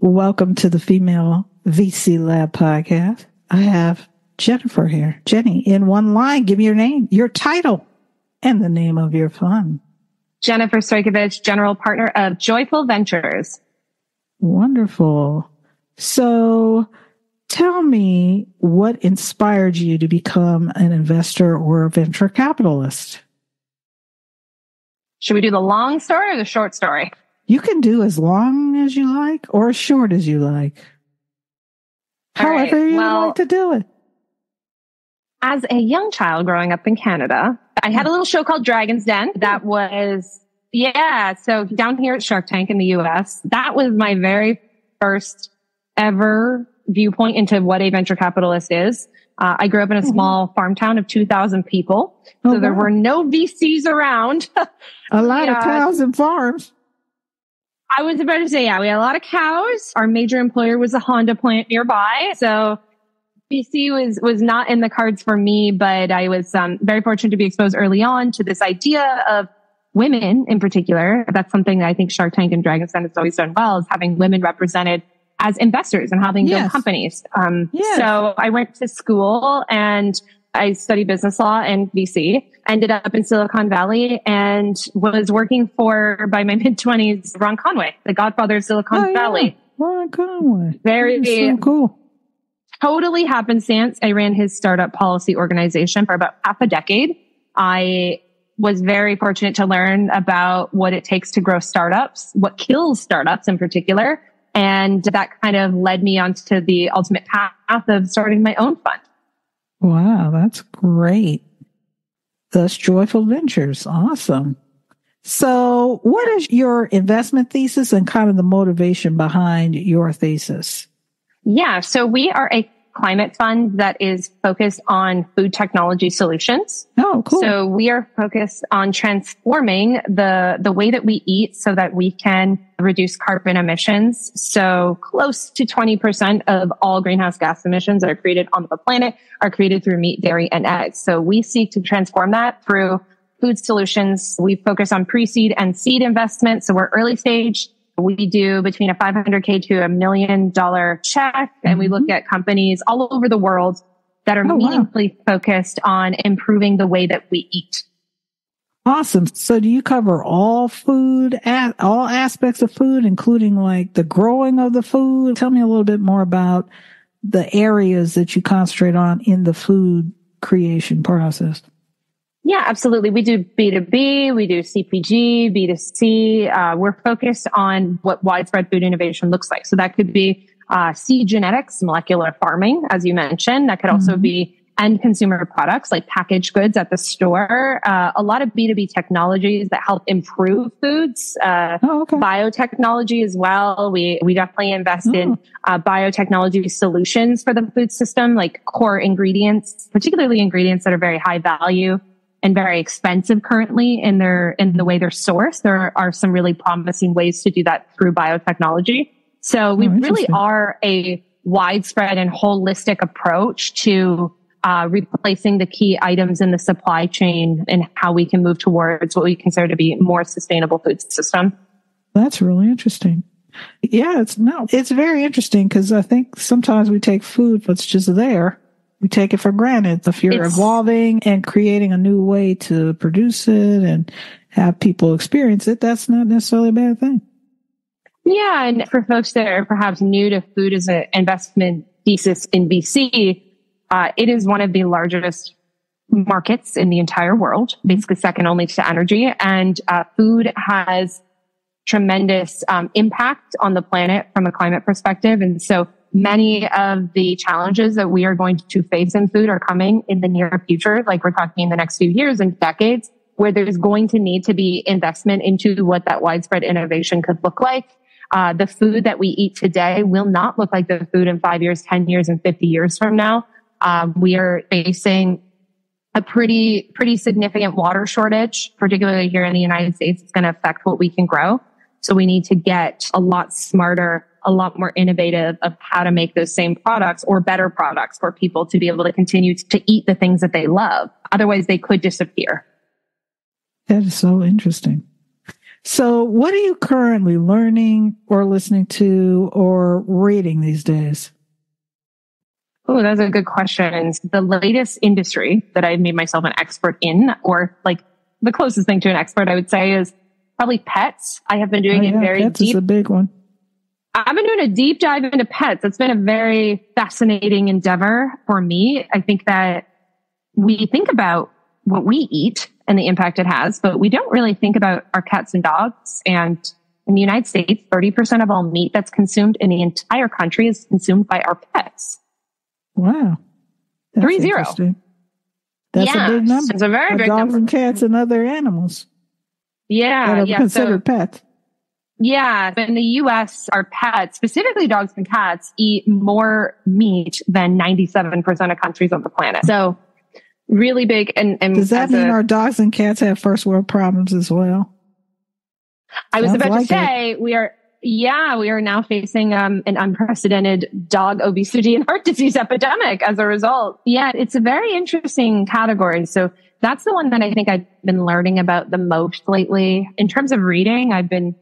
Welcome to the Female VC Lab podcast. I have Jennifer here. Jenny, in one line, give me your name, your title, and the name of your fund. Jennifer Stojkovic, general partner of Joyful Ventures. Wonderful. So tell me what inspired you to become an investor or a venture capitalist? Should we do the long story or the short story? You can do as long as you like or as short as you like. However right, you well, like to do it. As a young child growing up in Canada, I had a little show called Dragon's Den that was, yeah. So down here at Shark Tank in the US, that was my very first ever viewpoint into what a venture capitalist is. Uh, I grew up in a mm-hmm. small farm town of 2000 people. So oh, there were no VCs around. a lot yeah. of cows and farms. I was about to say, yeah, we had a lot of cows. Our major employer was a Honda plant nearby. So VC was, was not in the cards for me, but I was um, very fortunate to be exposed early on to this idea of women in particular. That's something that I think Shark Tank and Dragon's Den has always done well is having women represented as investors and having yes. companies. Um, yes. So I went to school and I studied business law and VC, ended up in Silicon Valley and was working for, by my mid twenties, Ron Conway, the godfather of Silicon oh, Valley. Yeah. Ron Conway. Very so cool. Totally happenstance. I ran his startup policy organization for about half a decade. I was very fortunate to learn about what it takes to grow startups, what kills startups in particular. And that kind of led me onto the ultimate path of starting my own fund. Wow, that's great. Thus Joyful Ventures. Awesome. So what is your investment thesis and kind of the motivation behind your thesis? Yeah. So we are a climate fund that is focused on food technology solutions. Oh, cool. So we are focused on transforming the, the way that we eat so that we can reduce carbon emissions. So close to 20% of all greenhouse gas emissions that are created on the planet are created through meat, dairy, and eggs. So we seek to transform that through food solutions. We focus on pre-seed and seed investment. So we're early stage we do between a 500K to a million dollar check mm-hmm. and we look mm-hmm. at companies all over the world that are oh, meaningfully wow. focused on improving the way that we eat. Awesome. So do you cover all food, all aspects of food, including like the growing of the food? Tell me a little bit more about the areas that you concentrate on in the food creation process. Yeah, absolutely. We do B2B, we do CPG, B2C. Uh, we're focused on what widespread food innovation looks like. So that could be uh, seed genetics, molecular farming, as you mentioned. That could also mm-hmm. be end consumer products like packaged goods at the store. Uh, a lot of B2B technologies that help improve foods. Uh, oh, okay. Biotechnology as well. We, we definitely invest oh. in uh, biotechnology solutions for the food system, like core ingredients, particularly ingredients that are very high value and very expensive currently in their in the way they're sourced. There are some really promising ways to do that through biotechnology. So we oh, really are a widespread and holistic approach to uh, replacing the key items in the supply chain and how we can move towards what we consider to be more sustainable food system. That's really interesting. Yeah, it's no, it's very interesting because I think sometimes we take food that's just there we take it for granted. If you're it's, evolving and creating a new way to produce it and have people experience it, that's not necessarily a bad thing. Yeah. And for folks that are perhaps new to food as an investment thesis in VC, uh, it is one of the largest markets in the entire world, basically second only to energy. And uh, food has tremendous um, impact on the planet from a climate perspective. And so many of the challenges that we are going to face in food are coming in the near future, like we're talking in the next few years and decades, where there's going to need to be investment into what that widespread innovation could look like. Uh, the food that we eat today will not look like the food in five years, 10 years, and 50 years from now. Uh, we are facing a pretty, pretty significant water shortage, particularly here in the United States. It's going to affect what we can grow. So we need to get a lot smarter a lot more innovative of how to make those same products or better products for people to be able to continue to eat the things that they love. Otherwise, they could disappear. That is so interesting. So, what are you currently learning or listening to or reading these days? Oh, that's a good question. The latest industry that I've made myself an expert in, or like the closest thing to an expert, I would say, is probably pets. I have been doing oh, yeah, it very pets deep. Is a big one. I've been doing a deep dive into pets. It's been a very fascinating endeavor for me. I think that we think about what we eat and the impact it has, but we don't really think about our cats and dogs. And in the United States, 30% of all meat that's consumed in the entire country is consumed by our pets. Wow. That's Three zero. That's yeah, a big number. It's a very big dogs number. and cats and other animals. Yeah. That are yeah, considered so, pets. Yeah. But in the US, our pets, specifically dogs and cats, eat more meat than 97% of countries on the planet. So really big. And, and does that mean a, our dogs and cats have first world problems as well? I was Sounds about like to say it. we are, yeah, we are now facing um, an unprecedented dog obesity and heart disease epidemic as a result. Yeah, it's a very interesting category. So that's the one that I think I've been learning about the most lately. In terms of reading, I've been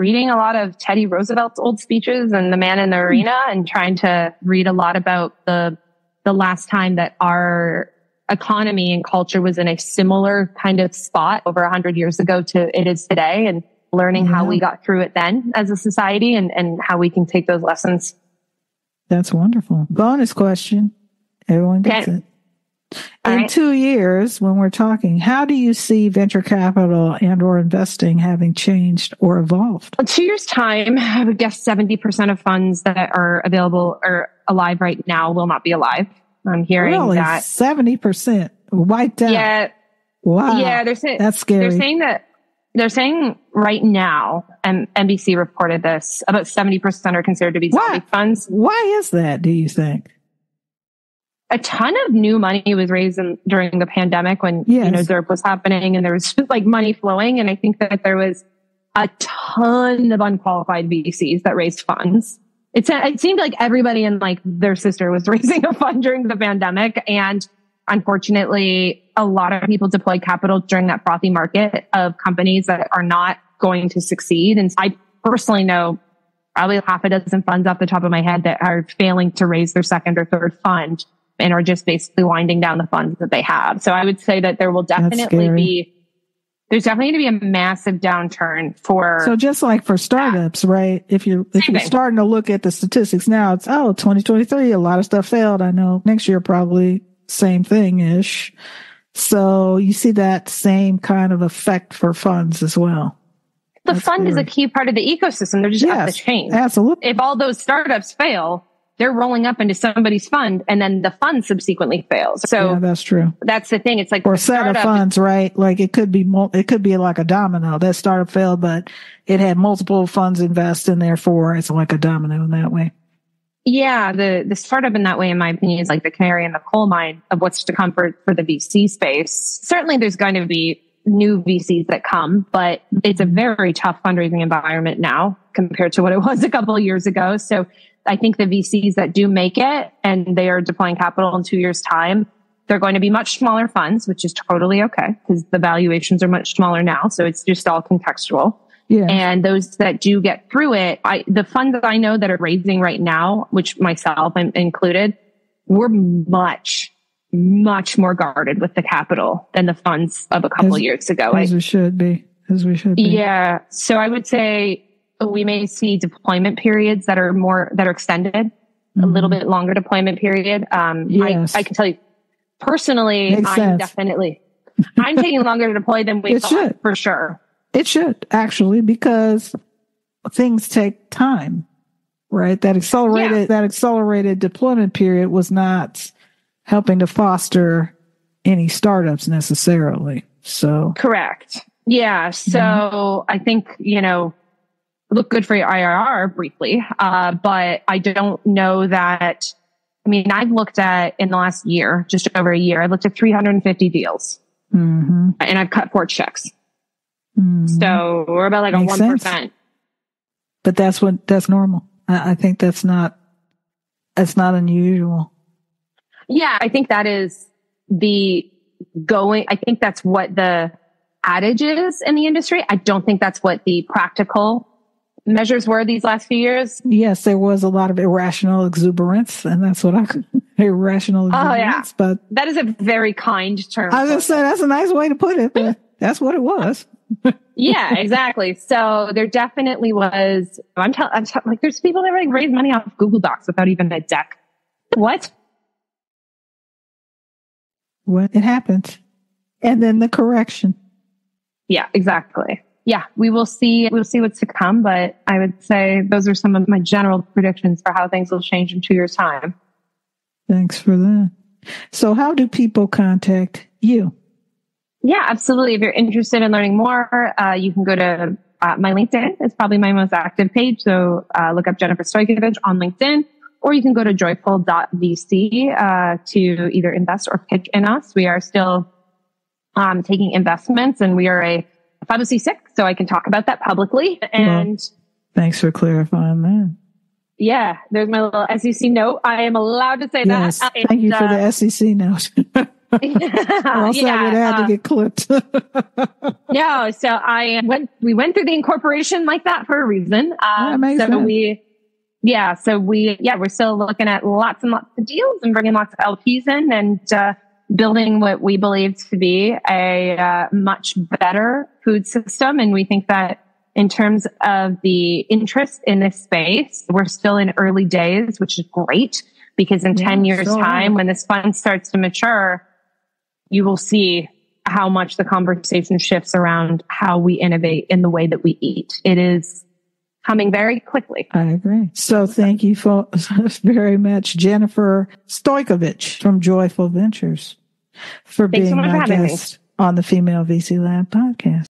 reading a lot of Teddy Roosevelt's old speeches and The Man in the hmm. Arena and trying to read a lot about the the last time that our economy and culture was in a similar kind of spot over a 100 years ago to it is today and learning yeah. how we got through it then as a society and, and how we can take those lessons. That's wonderful. Bonus question. Everyone gets okay. it. In right. two years, when we're talking, how do you see venture capital and or investing having changed or evolved? In two years time, I would guess 70% of funds that are available or alive right now will not be alive. I'm hearing really? that 70% wiped out. Yeah. Wow. Yeah. They're saying, that's scary. They're saying that they're saying right now, and NBC reported this, about 70% are considered to be zombie funds. Why is that, do you think? A ton of new money was raised in, during the pandemic when, yes. you know, ZIRP was happening and there was like money flowing. And I think that there was a ton of unqualified VCs that raised funds. It, it seemed like everybody and like their sister was raising a fund during the pandemic. And unfortunately, a lot of people deployed capital during that frothy market of companies that are not going to succeed. And I personally know probably half a dozen funds off the top of my head that are failing to raise their second or third fund and are just basically winding down the funds that they have. So I would say that there will definitely be there's definitely going to be a massive downturn for so just like for startups right if you're if you're starting to look at the statistics now it's oh 2023 a lot of stuff failed i know next year probably same thing ish so you see that same kind of effect for funds as well. The That's fund is a key part of the ecosystem. They're just yes, up the chain. Absolutely. If all those startups fail, they're rolling up into somebody's fund and then the fund subsequently fails. So yeah, that's true. That's the thing. It's like or set of funds, right? Like it could be, it could be like a domino. That startup failed, but it had multiple funds invest and therefore it's like a domino in that way. Yeah, the the startup in that way, in my opinion, is like the canary in the coal mine of what's to come for, for the VC space. Certainly, there's going to be new VCs that come, but it's a very tough fundraising environment now compared to what it was a couple of years ago. So I think the VCs that do make it and they are deploying capital in two years time, they're going to be much smaller funds, which is totally okay because the valuations are much smaller now. So it's just all contextual. Yeah. And those that do get through it, I, the funds that I know that are raising right now, which myself I'm included, we're much, much more guarded with the capital than the funds of a couple as, years ago. As I, we should be. As we should be. Yeah. So I would say we may see deployment periods that are more, that are extended, mm-hmm. a little bit longer deployment period. Um, yes. I, I can tell you personally, Makes I'm sense. definitely, I'm taking longer to deploy than we it thought should. for sure. It should actually because things take time, right? That accelerated, yeah. that accelerated deployment period was not helping to foster any startups necessarily. So correct. Yeah. So mm-hmm. I think, you know, look good for your IRR briefly. Uh, but I don't know that. I mean, I've looked at in the last year, just over a year, I've looked at 350 deals mm-hmm. and I've cut four checks. Mm-hmm. So we're about like Makes a 1%. Sense. But that's what, that's normal. I, I think that's not, that's not unusual. Yeah. I think that is the going, I think that's what the, adage is in the industry. I don't think that's what the practical measures were these last few years. Yes, there was a lot of irrational exuberance, and that's what I irrational exuberance. Oh, yeah. But that is a very kind term. I was gonna say that's a nice way to put it, but that's what it was. yeah, exactly. So there definitely was. I'm telling, I'm tell, like, there's people that like raise money off Google Docs without even a deck. What? What? It happens. And then the correction. Yeah, exactly. Yeah, we will see. We'll see what's to come, but I would say those are some of my general predictions for how things will change in two years' time. Thanks for that. So, how do people contact you? Yeah, absolutely. If you're interested in learning more, uh, you can go to uh, my LinkedIn. It's probably my most active page. So uh, look up Jennifer Stojkovic on LinkedIn, or you can go to joyful.vc uh, to either invest or pitch in us. We are still um, taking investments, and we are a 506, so I can talk about that publicly. And well, thanks for clarifying that. Yeah, there's my little SEC note. I am allowed to say yes, that. Thank and, you for the SEC note. else yeah, would have uh, to get clipped. no, so I went. We went through the incorporation like that for a reason. Um, so sense. we, yeah, so we, yeah, we're still looking at lots and lots of deals and bringing lots of LPs in and uh, building what we believe to be a uh, much better food system. And we think that in terms of the interest in this space, we're still in early days, which is great because in yeah, 10 years so time, when this fund starts to mature, you will see how much the conversation shifts around how we innovate in the way that we eat. It is coming very quickly. I agree. So thank you for very much, Jennifer Stojkovic from Joyful Ventures for Thanks being so our guest me. on the Female VC Lab podcast.